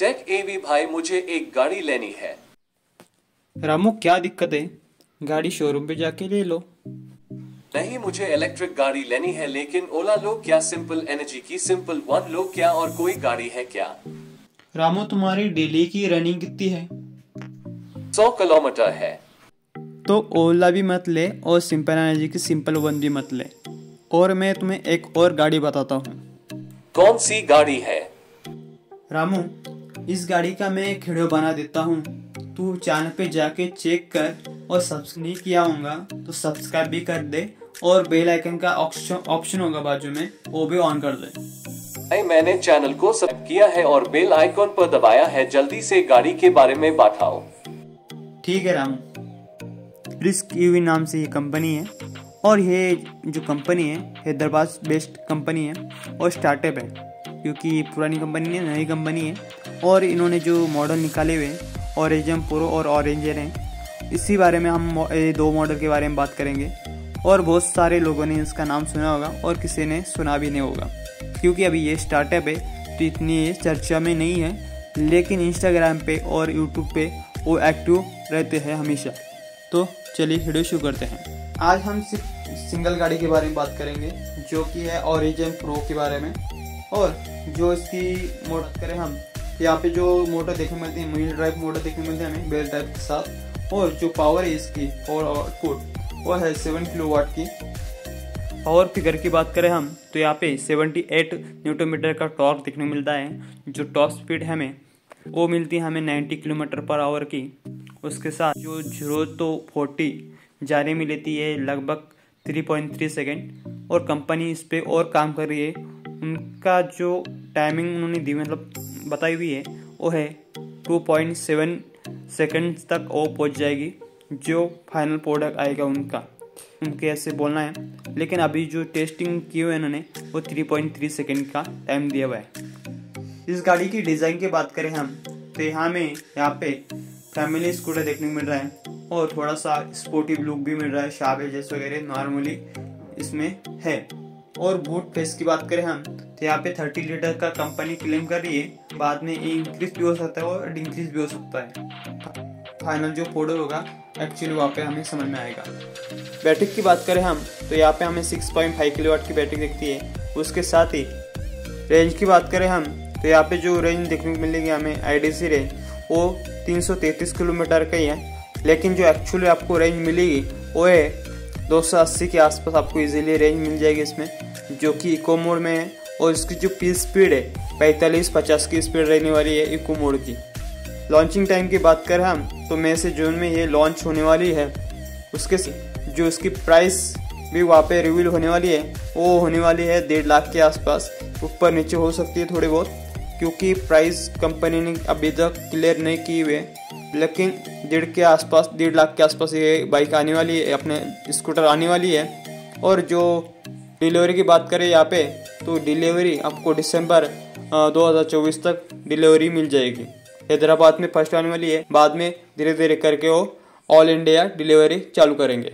Take एवी भाई मुझे एक गाड़ी लेनी है। रामू क्या दिक्कत है? गाड़ी शोरूम पे जाके ले लो। नहीं मुझे इलेक्ट्रिक गाड़ी लेनी है लेकिन ओला लो क्या सिंपल एनर्जी की सिंपल वन लो क्या और कोई गाड़ी है क्या? रामू तुम्हारी डेली की रनिंग कितनी है? सौ किलोमीटर है। तो ओला भी मत ले और सिंपल एनर्जी की सिंपल वन भी मत ले। और मैं तुम्हें एक और गाड़ी बताता हूँ। कौन सी गाड़ी है? रामू इस गाड़ी का मैं एक वीडियो बना देता हूँ। तू चैनल पे जाके चेक कर और सब्सक्राइब नहीं किया होगा तो सब्सक्राइब भी कर दे और बेल आइकन का ऑप्शन होगा बाजू में वो भी ऑन कर दे। मैंने चैनल को सब्सक्राइब किया है और बेल आइकॉन पर दबाया है जल्दी से गाड़ी के बारे में बताओ। ठीक है राम। रिस्क यूवी नाम से ये कंपनी है और ये जो कंपनी है हैदराबाद बेस्ड कंपनी है और स्टार्टअप है। क्योंकि पुरानी कंपनी नहीं नई कंपनी है। और इन्होंने जो मॉडल निकाले हुए हैं ऑरेंजम प्रो और ऑरेंजर हैं, इसी बारे में हम ये दो मॉडल के बारे में बात करेंगे। और बहुत सारे लोगों ने इसका नाम सुना होगा और किसी ने सुना भी नहीं होगा। क्योंकि अभी ये स्टार्टअप है तो इतनी ये चर्चा में नहीं है, लेकिन इंस्टाग्राम पे और यूट्यूब पे वो एक्टिव रहते हैं हमेशा। तो चलिए वीडियो शुरू करते हैं। आज हम सिर्फ़ सिंगल गाड़ी के बारे में बात करेंगे, जो कि है ऑरिजन प्रो के बारे में। और जो इसकी मोटर करें हम, यहाँ पे जो मोटर देखने मिलती है मिल ड्राइव मोटर देखने मिलती है हमें बेल ड्राइव के साथ। और जो पावर है इसकी, और आउटपुट वो है सेवन किलो वाट की। पावर फिगर की बात करें हम तो यहाँ पे 78 न्यूटोमीटर का टॉर्क देखने को मिलता है। जो टॉप स्पीड है हमें, वो मिलती है हमें 90 किलोमीटर पर आवर की। उसके साथ जो ज़ीरो तो 40 जाने में लेती है लगभग 3.3 सेकेंड और कंपनी इस पर और काम कर रही है। उनका जो टाइमिंग उन्होंने दी मतलब बताई हुई है, वो है 2.7 सेकंड्स तक वो पहुँच जाएगी, जो फाइनल प्रोडक्ट आएगा उनका। उनके ऐसे बोलना है। लेकिन अभी जो टेस्टिंग की हुई है इन्होंने, वो 3.3 सेकंड का टाइम दिया हुआ है। इस गाड़ी की डिज़ाइन की बात करें हम तो यहाँ में, यहाँ पे फैमिली स्कूटर देखने को मिल रहा है, और थोड़ा सा स्पोर्टिव लुक भी मिल रहा है शार्प एजेस वगैरह नॉर्मली इसमें है। और बूट फेस की बात करें हम तो यहाँ पे 30 लीटर का कंपनी क्लेम कर रही है। बाद में इंक्रीज भी हो सकता है और डिक्रीज भी हो सकता है। फाइनल जो फोल्डर होगा एक्चुअली वहाँ पे हमें समझ में आएगा। बैटरी की बात करें हम तो यहाँ पे हमें सिक्स पॉइंट 6.5 किलोवाट की बैटरी दिखती है। उसके साथ ही रेंज की बात करें हम तो यहाँ पे जो रेंज देखने को मिलेगी हमें आई सी रेंज वो 333 किलोमीटर का ही है। लेकिन जो एक्चुअली आपको रेंज मिलेगी, वो है 280 के आसपास आपको इजीली रेंज मिल जाएगी इसमें। जो कि इको मोड में है, और इसकी जो पी स्पीड है, पैंतालीस, पचास की स्पीड रहने वाली है इको मोड की। लॉन्चिंग टाइम की बात करें हम तो मई से जून में ये लॉन्च होने वाली है। उसके जो इसकी प्राइस भी वहाँ पे रिवील होने वाली है, वो होने वाली है डेढ़ लाख के आसपास। ऊपर नीचे हो सकती है थोड़ी बहुत, क्योंकि प्राइस कंपनी ने अभी तक क्लियर नहीं की हुए लेकिन डेढ़ के आसपास, डेढ़ लाख के आसपास ये बाइक आने वाली है, अपने स्कूटर आने वाली है। और जो डिलीवरी की बात करें यहाँ पे तो डिलीवरी आपको दिसंबर 2024 तक डिलीवरी मिल जाएगी। हैदराबाद में फ़र्स्ट आने वाली है, बाद में धीरे धीरे करके वो ऑल इंडिया डिलीवरी चालू करेंगे।